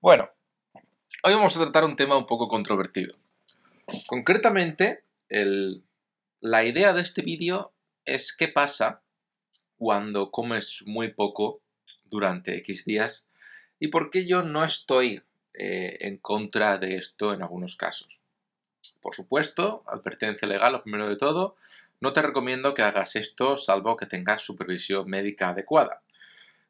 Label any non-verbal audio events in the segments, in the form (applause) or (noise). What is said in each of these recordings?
Bueno, hoy vamos a tratar un tema un poco controvertido. Concretamente, la idea de este vídeo es qué pasa cuando comes muy poco durante X días y por qué yo no estoy eh, en contra de esto en algunos casos. Por supuesto, advertencia legal, lo primero de todo, no te recomiendo que hagas esto salvo que tengas supervisión médica adecuada.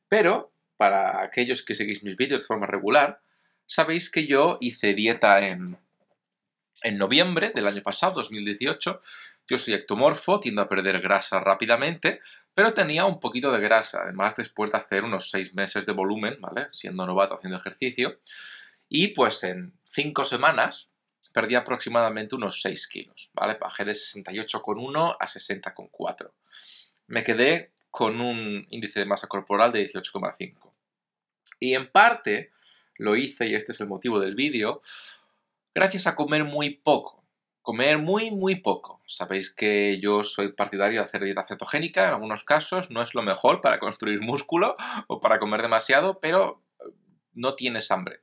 Pero, para aquellos que seguís mis vídeos de forma regular, sabéis que yo hice dieta en, en noviembre del año pasado, 2018. Yo soy ectomorfo, tiendo a perder grasa rápidamente, pero tenía un poquito de grasa, además después de hacer unos 6 meses de volumen, ¿vale? Siendo novato haciendo ejercicio. Y pues en 5 semanas perdí aproximadamente unos 6 kilos, ¿vale? Bajé de 68,1 a 60,4. Me quedé con un índice de masa corporal de 18,5. Y en parte lo hice, y este es el motivo del vídeo, gracias a comer muy poco. Comer muy, muy poco. Sabéis que yo soy partidario de hacer dieta cetogénica, en algunos casos no es lo mejor para construir músculo o para comer demasiado, pero eh, no tienes hambre.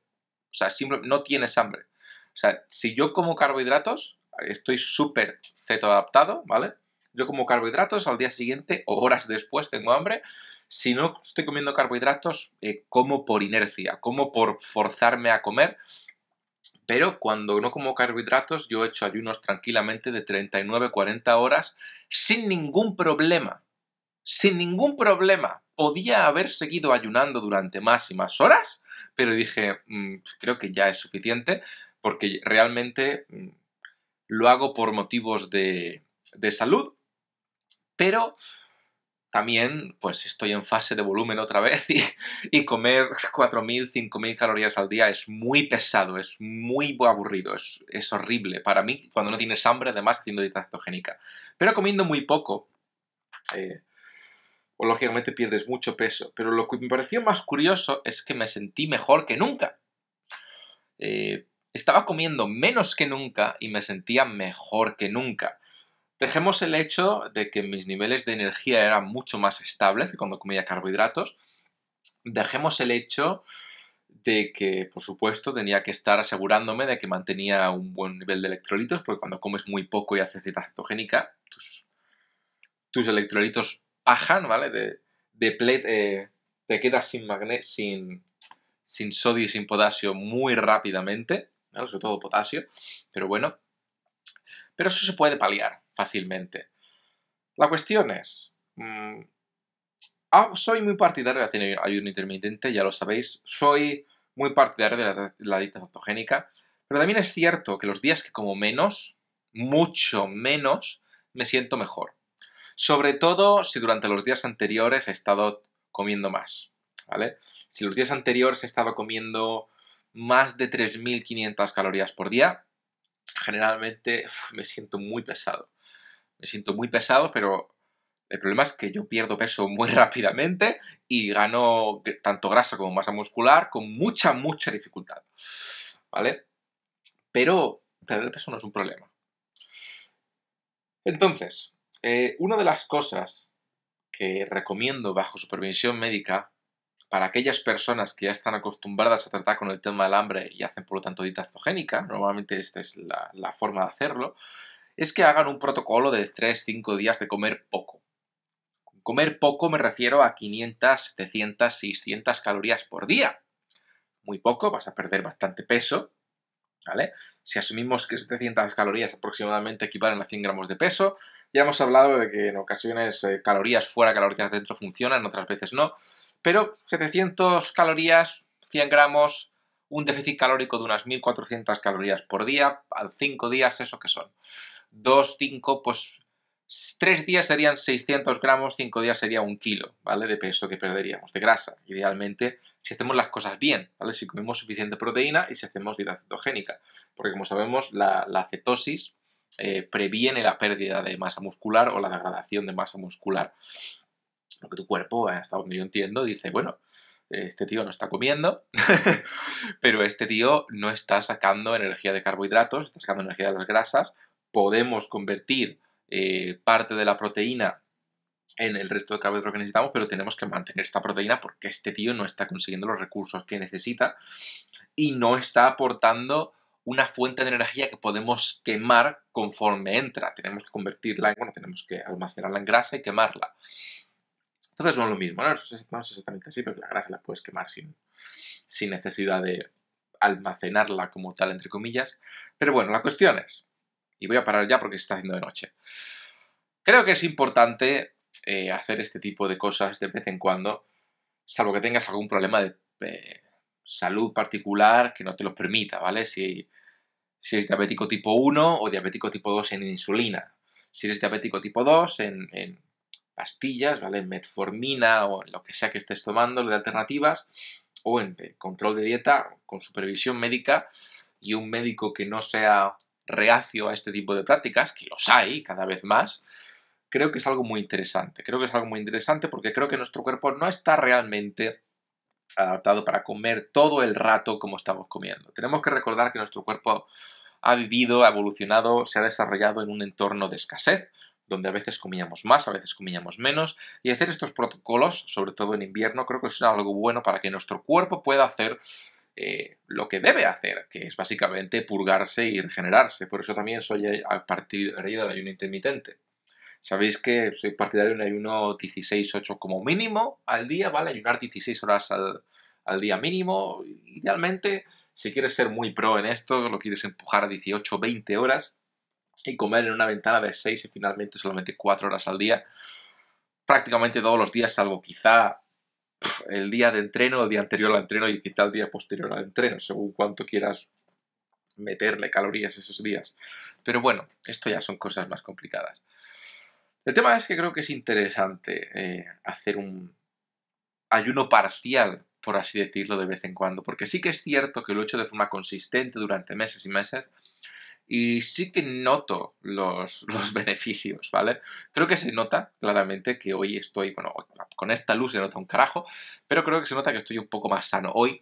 O sea, simplemente no tienes hambre. O sea, si yo como carbohidratos, estoy súper ceto adaptado, ¿vale? Yo como carbohidratos, al día siguiente o horas después tengo hambre. Si no estoy comiendo carbohidratos, eh, como por inercia, como por forzarme a comer. Pero cuando no como carbohidratos, yo he hecho ayunos tranquilamente de 39-40 horas sin ningún problema. Sin ningún problema. Podía haber seguido ayunando durante más y más horas, pero dije, mm, creo que ya es suficiente porque realmente mm, lo hago por motivos de, salud, pero también pues estoy en fase de volumen otra vez (laughs) y, y comer 4.000, 5.000 calorías al día es muy pesado, es muy aburrido, es, horrible para mí cuando no tienes hambre, además haciendo dieta cetogénica. Pero comiendo muy poco, eh, lógicamente pierdes mucho peso. Pero lo que me pareció más curioso es que me sentí mejor que nunca. Eh, estaba comiendo menos que nunca y me sentía mejor que nunca. Dejemos el hecho de que mis niveles de energía eran mucho más estables que cuando comía carbohidratos. Dejemos el hecho de que, por supuesto, tenía que estar asegurándome de que mantenía un buen nivel de electrolitos, porque cuando comes muy poco y haces dieta cetogénica, tus, electrolitos bajan, ¿vale? De, de eh, te quedas sin, sin, sin sodio y sin potasio muy rápidamente sobre todo potasio, pero bueno. Pero eso se puede paliar fácilmente. La cuestión es, mm, ah, soy muy partidario de hacer ayuno intermitente, ya lo sabéis, soy muy partidario de la, dieta cetogénica, pero también es cierto que los días que como menos, mucho menos, me siento mejor. Sobre todo si durante los días anteriores he estado comiendo más, ¿vale? Si los días anteriores he estado comiendo más de 3.500 calorías por día, generalmente me siento muy pesado. Me siento muy pesado, pero el problema es que yo pierdo peso muy (laughs) rápidamente y gano tanto grasa como masa muscular con mucha, mucha dificultad. ¿Vale? Pero perder peso no es un problema. Entonces, eh, una de las cosas que recomiendo bajo supervisión médica para aquellas personas que ya están acostumbradas a tratar con el tema del hambre y hacen por lo tanto dieta cetogénica, normalmente esta es la, forma de hacerlo, es que hagan un protocolo de 3-5 días de comer poco. Comer poco me refiero a 500, 700, 600 calorías por día. Muy poco, vas a perder bastante peso, ¿vale? Si asumimos que 700 calorías aproximadamente equivalen a 100 gramos de peso, ya hemos hablado de que en ocasiones eh, calorías fuera, calorías dentro funcionan, otras veces no. Pero 700 calorías, 100 gramos, un déficit calórico de unas 1400 calorías por día, al 5 días, ¿eso qué son? 2, 5, pues 3 días serían 600 gramos, 5 días sería un kilo, ¿vale? De peso que perderíamos, de grasa. Idealmente, si hacemos las cosas bien, ¿vale? Si comemos suficiente proteína y si hacemos dieta cetogénica. Porque como sabemos, la, cetosis eh, previene la pérdida de masa muscular o la degradación de masa muscular que tu cuerpo, hasta donde yo entiendo, dice, bueno, este tío no está comiendo, (laughs) pero este tío no está sacando energía de carbohidratos, está sacando energía de las grasas, podemos convertir eh, parte de la proteína en el resto de carbohidratos que necesitamos, pero tenemos que mantener esta proteína porque este tío no está consiguiendo los recursos que necesita y no está aportando una fuente de energía que podemos quemar conforme entra. Tenemos que convertirla en, bueno, tenemos que almacenarla en grasa y quemarla. Entonces no es lo mismo, no, es exactamente así, pero la grasa la puedes quemar sin necesidad de almacenarla como tal, entre comillas. Pero bueno, la cuestión es, y voy a parar ya porque se está haciendo de noche. Creo que es importante eh, hacer este tipo de cosas de vez en cuando, salvo que tengas algún problema de eh, salud particular que no te lo permita, ¿vale? Si, si es diabético tipo 1 o diabético tipo 2 en insulina. Si eres diabético tipo 2 en, pastillas, ¿vale? En metformina o en lo que sea que estés tomando de alternativas o en control de dieta con supervisión médica y un médico que no sea reacio a este tipo de prácticas, que los hay cada vez más, creo que es algo muy interesante. Creo que es algo muy interesante porque creo que nuestro cuerpo no está realmente adaptado para comer todo el rato como estamos comiendo. Tenemos que recordar que nuestro cuerpo ha vivido, ha evolucionado, se ha desarrollado en un entorno de escasez, donde a veces comíamos más, a veces comíamos menos, y hacer estos protocolos, sobre todo en invierno, creo que es algo bueno para que nuestro cuerpo pueda hacer eh, lo que debe hacer, que es básicamente purgarse y regenerarse. Por eso también soy a partir del ayuno intermitente. Sabéis que soy partidario de un ayuno 16-8 como mínimo al día, ¿vale? Ayunar 16 horas al, día mínimo. Idealmente, si quieres ser muy pro en esto, lo quieres empujar a 18-20 horas y comer en una ventana de 6 y finalmente solamente 4 horas al día. Prácticamente todos los días, salvo quizá el día de entreno, el día anterior al entreno y quizá el día posterior al entreno, según cuánto quieras meterle calorías esos días. Pero bueno, esto ya son cosas más complicadas. El tema es que creo que es interesante eh, hacer un ayuno parcial, por así decirlo, de vez en cuando, porque sí que es cierto que lo he hecho de forma consistente durante meses y meses y sí que noto los, (laughs) los beneficios, ¿vale? Creo que se nota claramente que hoy estoy, bueno, con esta luz se nota un carajo, pero creo que se nota que estoy un poco más sano hoy,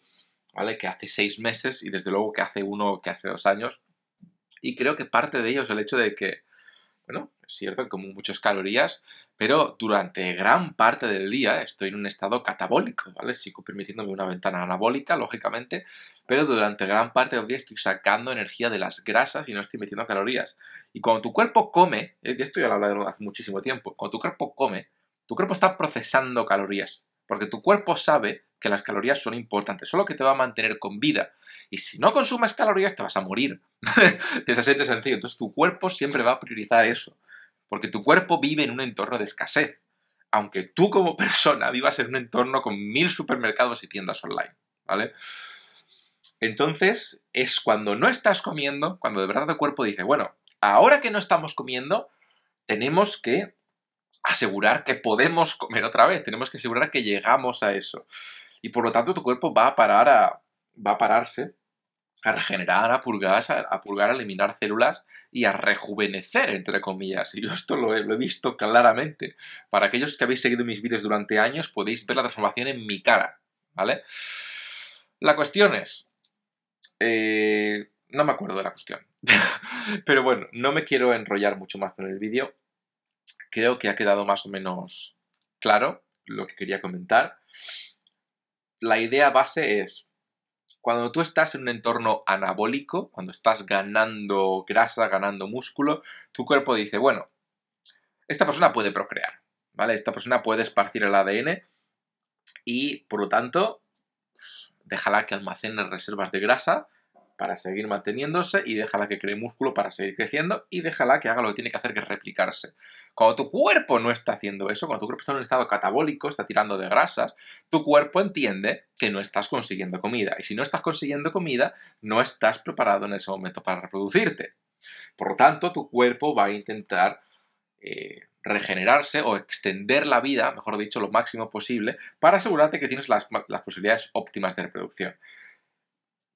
¿vale? Que hace seis meses y desde luego que hace uno, que hace dos años. Y creo que parte de ello es el hecho de que bueno, es cierto que como muchas calorías, pero durante gran parte del día estoy en un estado catabólico, ¿vale? Sigo permitiéndome una ventana anabólica, lógicamente, pero durante gran parte del día estoy sacando energía de las grasas y no estoy metiendo calorías. Y cuando tu cuerpo come, eh, esto ya lo he hablado hace muchísimo tiempo, cuando tu cuerpo come, tu cuerpo está procesando calorías, porque tu cuerpo sabe que las calorías son importantes, solo que te va a mantener con vida. Y si no consumes calorías, te vas a morir. (laughs) es así de sencillo. Entonces tu cuerpo siempre va a priorizar eso, porque tu cuerpo vive en un entorno de escasez, aunque tú como (laughs) persona vivas en un entorno con mil supermercados y tiendas online, ¿vale? Entonces es cuando no estás comiendo, cuando de verdad tu cuerpo dice, bueno, ahora que no estamos comiendo, tenemos que asegurar que podemos comer otra vez, tenemos que asegurar que llegamos a eso y por lo tanto tu cuerpo va a parar a, va a pararse a regenerar, a purgar, a, purgar, a eliminar células y a rejuvenecer, entre comillas. Y yo esto lo he, visto claramente. Para aquellos que habéis seguido mis vídeos durante años, podéis ver la transformación en mi cara, ¿vale? La cuestión es... Eh, no me acuerdo de la cuestión. (laughs) Pero bueno, no me quiero enrollar mucho más con el vídeo. Creo que ha quedado más o menos claro lo que quería comentar la idea base es, cuando tú estás en un entorno anabólico, cuando estás ganando grasa, ganando músculo, tu cuerpo dice, bueno, esta persona puede procrear, ¿vale? Esta persona puede esparcir el ADN y, por lo tanto, déjala que almacene reservas de grasa para seguir manteniéndose y déjala que cree músculo para seguir creciendo y déjala que haga lo que tiene que hacer, que es replicarse. Cuando tu cuerpo no está haciendo eso, cuando tu cuerpo está en un estado catabólico, está tirando de grasas, tu cuerpo entiende que no estás consiguiendo comida. Y si no estás consiguiendo comida, no estás preparado en ese momento para reproducirte. Por lo tanto, tu cuerpo va a intentar eh, regenerarse o extender la vida, mejor dicho, lo máximo posible, para asegurarte que tienes las posibilidades óptimas de reproducción.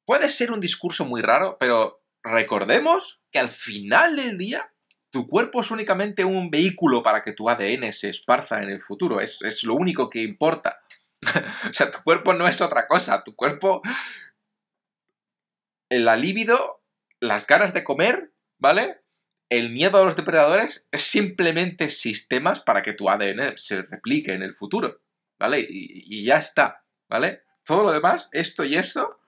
Puede ser un discurso muy raro, pero recordemos que al final del día tu cuerpo es únicamente un vehículo para que tu ADN se esparza en el futuro. Es, es lo único que importa. (laughs) o sea, tu cuerpo no es otra cosa. Tu cuerpo. El libido, las ganas de comer, ¿vale? El miedo a los depredadores es simplemente sistemas para que tu ADN se replique en el futuro, ¿vale? Y, ya está, ¿vale? Todo lo demás, esto y esto,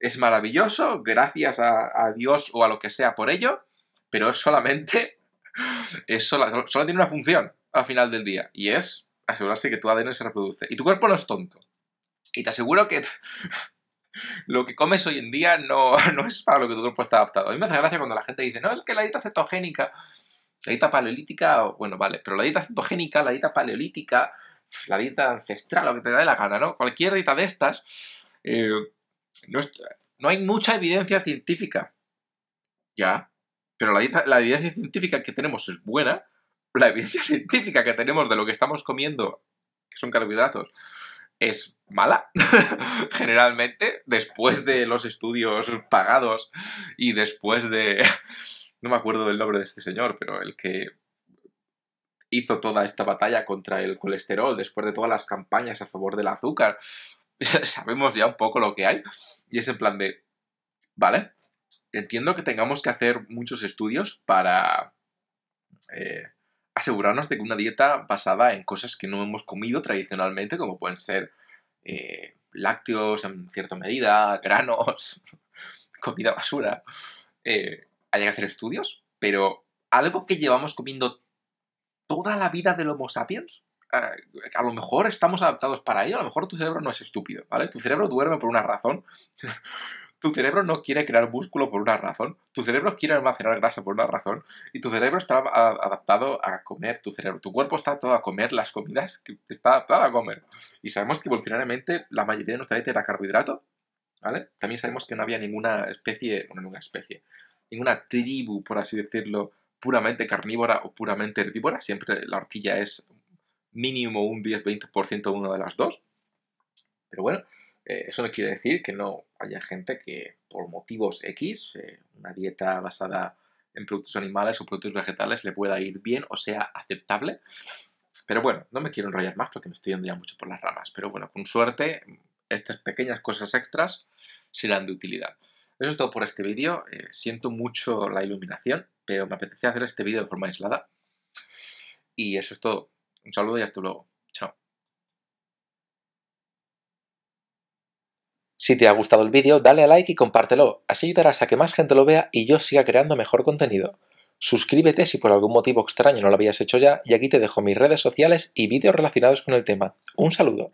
es maravilloso, gracias a, Dios o a lo que sea por ello, pero es solamente, (laughs) es solo, tiene una función al final del día, y es asegurarse que tu ADN se reproduce. Y tu cuerpo no es tonto. Y te aseguro que lo que comes hoy en día no, (laughs) no, es para lo que tu cuerpo está adaptado. A mí me hace gracia cuando la gente dice, no, es que la dieta cetogénica, la dieta paleolítica, bueno, vale, pero la dieta cetogénica, la dieta paleolítica, la dieta ancestral, lo que te dé la gana, ¿no? Cualquier dieta de estas, eh, no, no, hay mucha evidencia científica. Ya, pero la, dieta, la evidencia científica que tenemos es buena, la evidencia (laughs) científica que tenemos de lo que estamos comiendo, que son carbohidratos, es mala, (laughs) generalmente, después de los estudios pagados y después de... (laughs) No me acuerdo del nombre de este señor, pero el que hizo toda esta batalla contra el colesterol, después de todas las campañas a favor del azúcar, (laughs) sabemos ya un poco lo que hay. Y es en plan de, vale, entiendo que tengamos que hacer muchos estudios para eh, asegurarnos de que una dieta basada en cosas que no hemos comido tradicionalmente, como pueden ser eh, lácteos en cierta medida, (laughs) granos, comida basura, eh, haya que hacer estudios, pero algo que llevamos comiendo toda la vida del Homo sapiens, eh, a lo mejor estamos adaptados para ello, a lo mejor tu cerebro no es estúpido, ¿vale? Tu cerebro duerme por una razón. Tu cerebro no quiere crear músculo por una razón, tu cerebro quiere almacenar grasa por una razón y tu cerebro está adaptado a comer, tu cerebro, tu cuerpo está todo a comer las comidas que está adaptado a comer. Y sabemos que evolucionariamente la mayoría de nuestra dieta era carbohidrato, ¿vale? También sabemos que no había ninguna especie, bueno, ninguna especie, ninguna tribu, por así decirlo, puramente carnívora o puramente herbívora, siempre la horquilla es mínimo un 10-20% una de las dos. Pero bueno, eh, eso no quiere decir que no haya gente que por motivos X, eh, una dieta basada en productos animales o productos vegetales le pueda ir bien o sea aceptable. Pero bueno, no me quiero enrollar más porque me estoy yendo ya mucho por las ramas. Pero bueno, con suerte, estas pequeñas cosas extras serán de utilidad. Eso es todo por este vídeo. Eh, siento mucho la iluminación, pero me apetece hacer este vídeo de forma aislada. Y eso es todo. Un saludo y hasta luego. Si te ha gustado el vídeo, dale a like y compártelo, así ayudarás a que más gente lo vea y yo siga creando mejor contenido. Suscríbete si por algún motivo extraño no lo habías hecho ya y aquí te dejo mis redes sociales y vídeos relacionados con el tema. Un saludo.